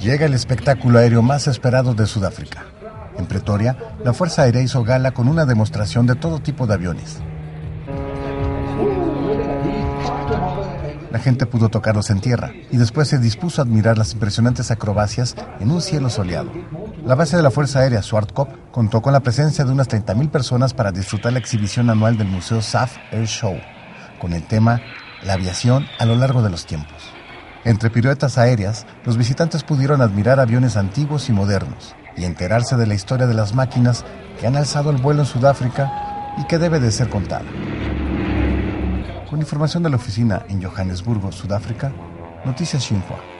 Llega el espectáculo aéreo más esperado de Sudáfrica. En Pretoria, la Fuerza Aérea hizo gala con una demostración de todo tipo de aviones. La gente pudo tocarlos en tierra y después se dispuso a admirar las impresionantes acrobacias en un cielo soleado. La base de la Fuerza Aérea Swartkop contó con la presencia de unas 30.000 personas para disfrutar la exhibición anual del Museo SAF Air Show, con el tema La aviación a lo largo de los tiempos. Entre piruetas aéreas, los visitantes pudieron admirar aviones antiguos y modernos y enterarse de la historia de las máquinas que han alzado el vuelo en Sudáfrica y que debe de ser contada. Con información de la oficina en Johannesburgo, Sudáfrica, Noticias Xinhua.